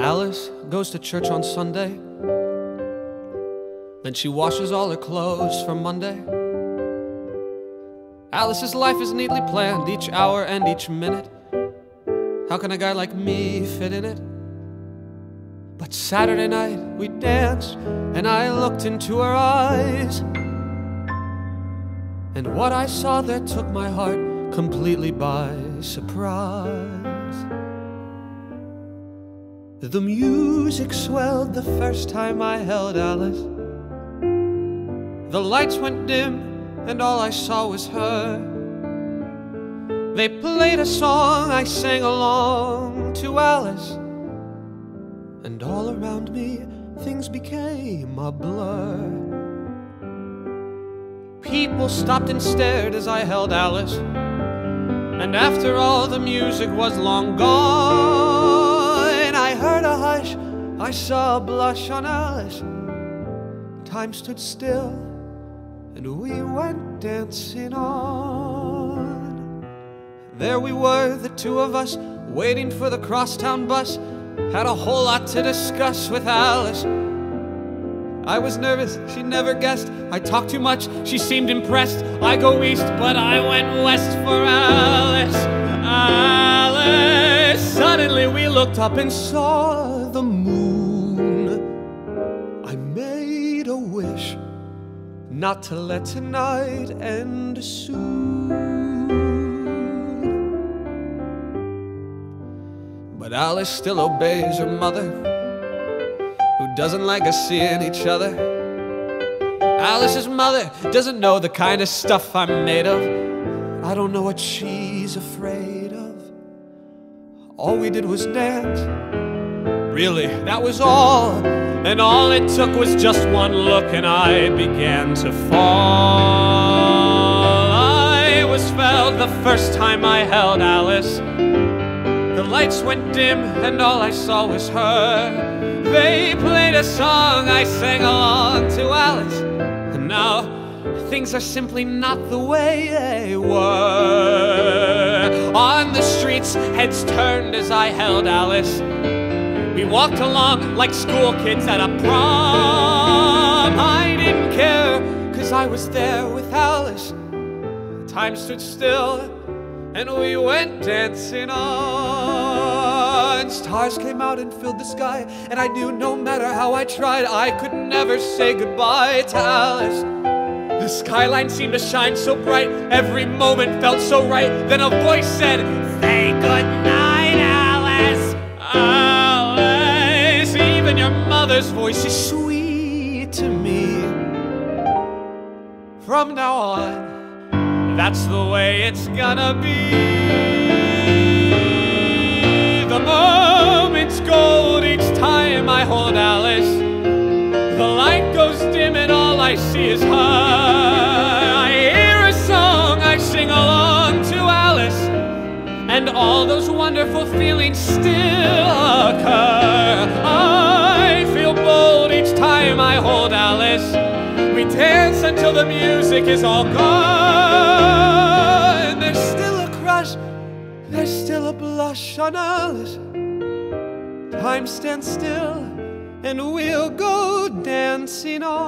Alice goes to church on Sunday. Then she washes all her clothes for Monday. Alice's life is neatly planned, each hour and each minute. How can a guy like me fit in it? But Saturday night we danced, and I looked into her eyes. And what I saw there took my heart completely by surprise. The music swelled the first time I held Alice. The lights went dim, and all I saw was her. They played a song, I sang along to Alice. And all around me, things became a blur. People stopped and stared as I held Alice. And after all, the music was long gone. I heard a hush, I saw a blush on Alice. Time stood still, and we went dancing on. There we were, the two of us, waiting for the crosstown bus. Had a whole lot to discuss with Alice. I was nervous, she never guessed. I talked too much, she seemed impressed. I go east, but I went west for Alice. Alice. Suddenly we looked up and saw the moon. I made a wish not to let tonight end soon. But Alice still obeys her mother, who doesn't like us seeing each other. Alice's mother doesn't know the kind of stuff I'm made of. I don't know what she's afraid of. All we did was dance. Really, that was all. And all it took was just one look, and I began to fall. I was felled the first time I held Alice. The lights went dim, and all I saw was her. They played a song, I sang along to Alice. And now, things are simply not the way they were. On the streets, heads turned as I held Alice. We walked along like school kids at a prom. I didn't care, cause I was there with Alice. Time stood still, and we went dancing on. Stars came out and filled the sky, and I knew no matter how I tried, I could never say goodbye to Alice. The skyline seemed to shine so bright, every moment felt so right. Then a voice said, Say goodnight, Alice. Alice, even your mother's voice is sweet to me. From now on, that's the way it's gonna be. The moment's gold each time I hold Alice. The light goes dim and all I see is her. I hear a song, I sing along to Alice, and all those wonderful feelings still occur. I feel bold each time I hold Alice. We dance until the music is all gone. There's still a crush, there's still a blush on Alice. Time stands still and we'll go dancing on.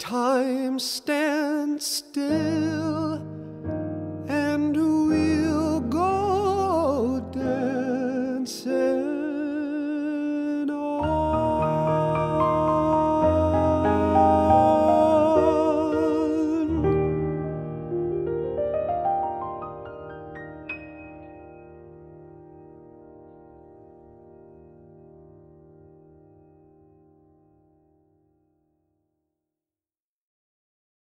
Time stands still.